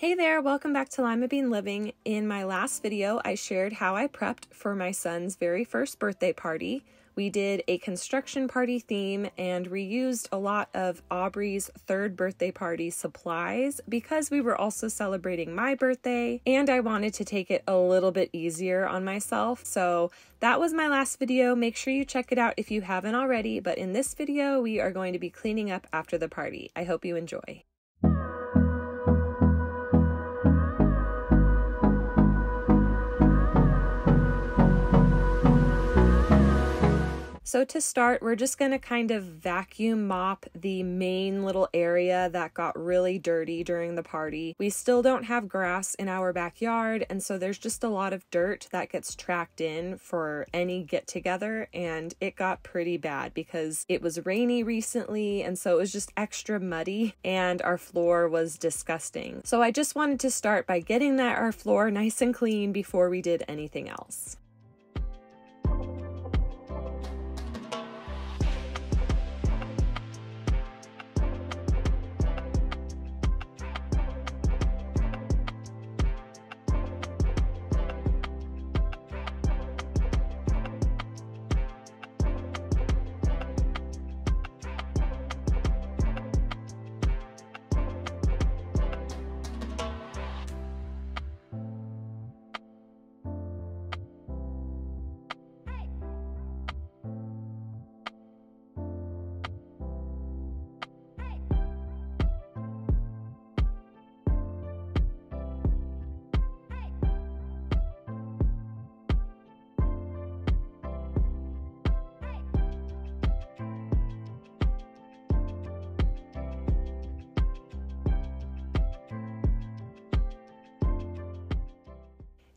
Hey there, welcome back to Limabean Living. In my last video, I shared how I prepped for my son's very first birthday party. We did a construction party theme and reused a lot of Aubrey's third birthday party supplies because we were also celebrating my birthday and I wanted to take it a little bit easier on myself. So that was my last video. Make sure you check it out if you haven't already. But in this video, we are going to be cleaning up after the party. I hope you enjoy. So to start, we're just going to kind of vacuum mop the main little area that got really dirty during the party. We still don't have grass in our backyard, and so there's just a lot of dirt that gets tracked in for any get together, and it got pretty bad because it was rainy recently, and so it was just extra muddy, and our floor was disgusting. So I just wanted to start by getting that our floor nice and clean before we did anything else.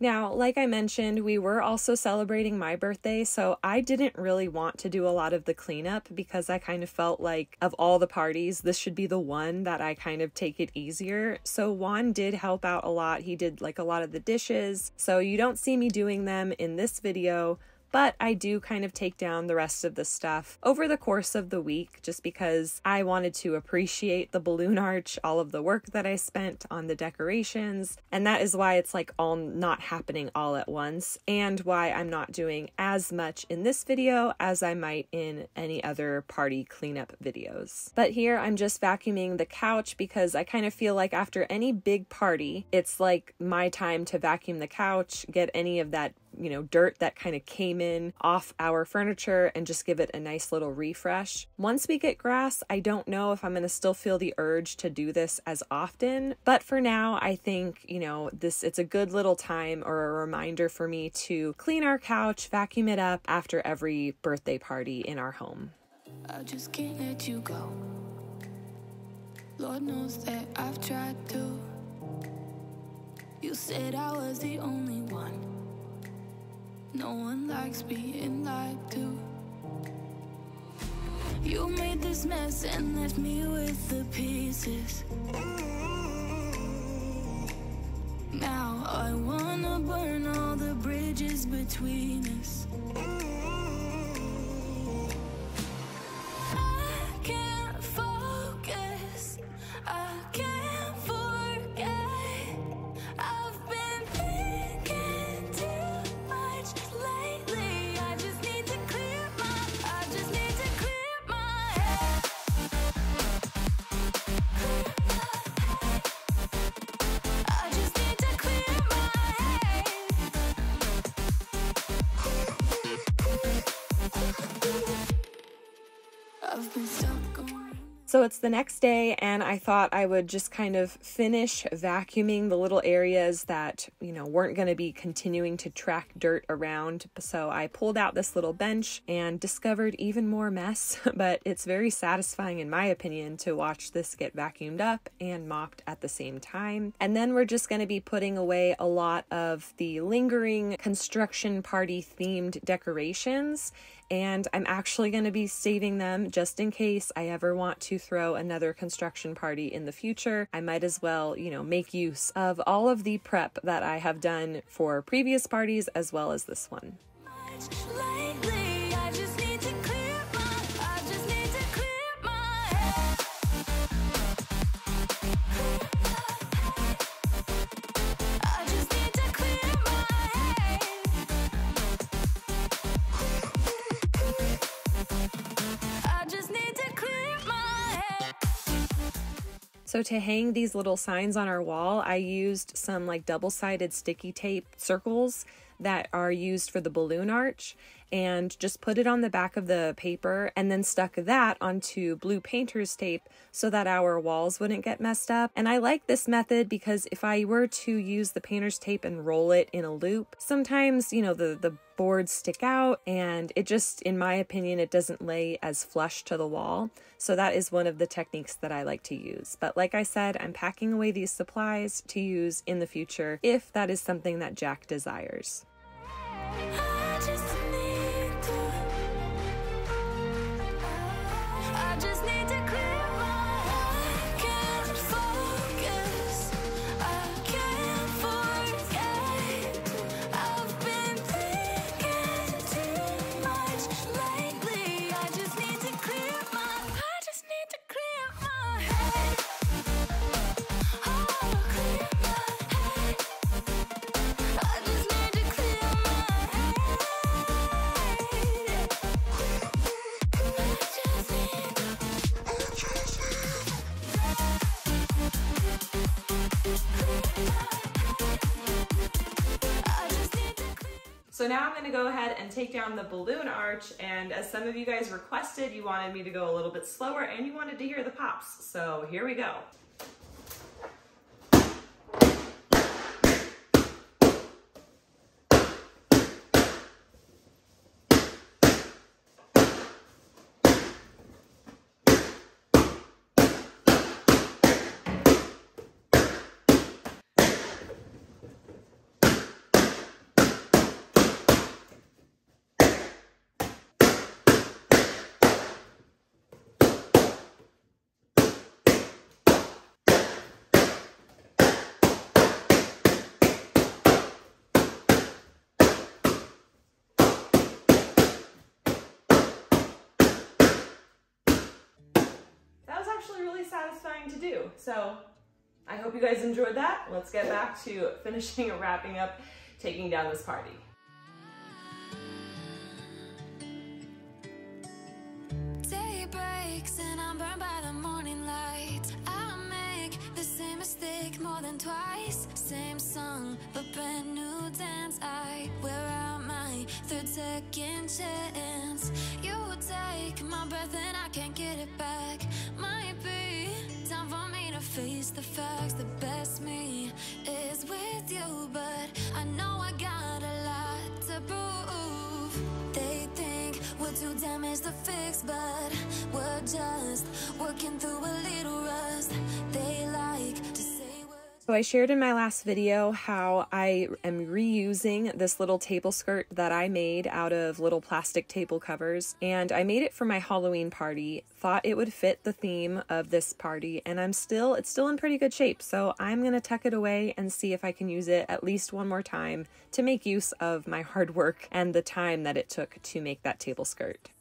Now, like I mentioned, we were also celebrating my birthday, so I didn't really want to do a lot of the cleanup because I kind of felt like of all the parties, this should be the one that I kind of take it easier. So Juan did help out a lot. He did like a lot of the dishes. So you don't see me doing them in this video, but I do kind of take down the rest of the stuff over the course of the week just because I wanted to appreciate the balloon arch, all of the work that I spent on the decorations, and that is why it's like all not happening all at once and why I'm not doing as much in this video as I might in any other party cleanup videos. But here I'm just vacuuming the couch because I kind of feel like after any big party, it's like my time to vacuum the couch, get any of that you know, dirt that kind of came in off our furniture and just give it a nice little refresh. Once we get grass, I don't know if I'm going to still feel the urge to do this as often, but for now, I think, you know, this it's a good little time or a reminder for me to clean our couch, vacuum it up after every birthday party in our home. I just can't let you go. Lord knows that I've tried to. You said I was the only one. No one likes being lied to. You made this mess and left me with the pieces. Now I wanna burn all the bridges between us. So it's the next day, and I thought I would just kind of finish vacuuming the little areas that, you know, weren't going to be continuing to track dirt around. So I pulled out this little bench and discovered even more mess, but it's very satisfying, in my opinion, to watch this get vacuumed up and mopped at the same time. And then we're just going to be putting away a lot of the lingering construction party themed decorations and I'm actually going to be saving them just in case I ever want to throw another construction party in the future. I might as well, you know, make use of all of the prep that I have done for previous parties as well as this one. So to hang these little signs on our wall, I used some like double-sided sticky tape circles that are used for the balloon arch and just put it on the back of the paper and then stuck that onto blue painter's tape so that our walls wouldn't get messed up. And I like this method because if I were to use the painter's tape and roll it in a loop, sometimes, you know, the, the boards stick out and it just, in my opinion, it doesn't lay as flush to the wall. So that is one of the techniques that I like to use. But like I said, I'm packing away these supplies to use in the future if that is something that Jack desires. I So now I'm gonna go ahead and take down the balloon arch and as some of you guys requested, you wanted me to go a little bit slower and you wanted to hear the pops. So here we go. Actually really satisfying to do. So I hope you guys enjoyed that. Let's get back to finishing and wrapping up taking down this party. Day breaks and I'm burned by the morning light. I make the same mistake more than twice. Same song, but brand new dance. I wear out my third second chance. You take my breath and I can't get it back. Might face the facts. The best me is with you, but I know I got a lot to prove. They think we're too damaged to fix, but we're just working through a little rust. They so I shared in my last video how I am reusing this little table skirt that I made out of little plastic table covers and I made it for my Halloween party. Thought it would fit the theme of this party and I'm still it's still in pretty good shape. So I'm going to tuck it away and see if I can use it at least one more time to make use of my hard work and the time that it took to make that table skirt.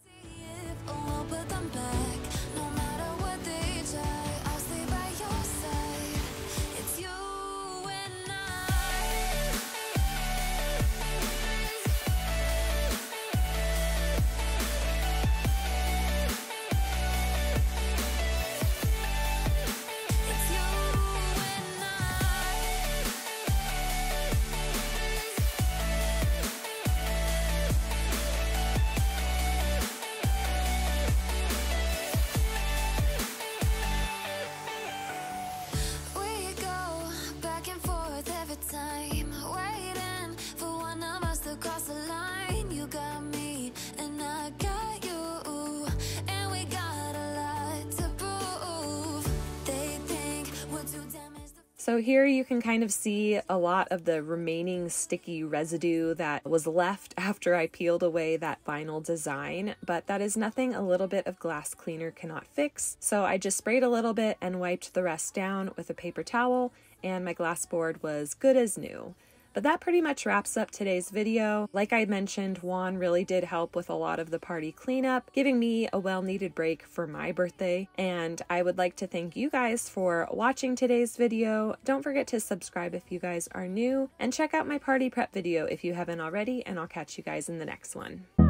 So here you can kind of see a lot of the remaining sticky residue that was left after I peeled away that vinyl design, but that is nothing a little bit of glass cleaner cannot fix. So I just sprayed a little bit and wiped the rest down with a paper towel and my glass board was good as new. But that pretty much wraps up today's video. Like I mentioned, Juan really did help with a lot of the party cleanup, giving me a well-needed break for my birthday. And I would like to thank you guys for watching today's video. Don't forget to subscribe if you guys are new, and check out my party prep video if you haven't already, and I'll catch you guys in the next one.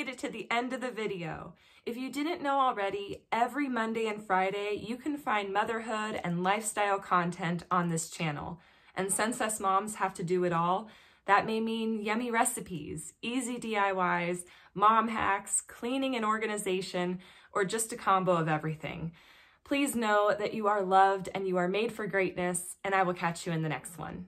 It to the end of the video. If you didn't know already, every Monday and Friday, you can find motherhood and lifestyle content on this channel. And since us moms have to do it all, that may mean yummy recipes, easy DIYs, mom hacks, cleaning and organization, or just a combo of everything. Please know that you are loved and you are made for greatness, and I will catch you in the next one.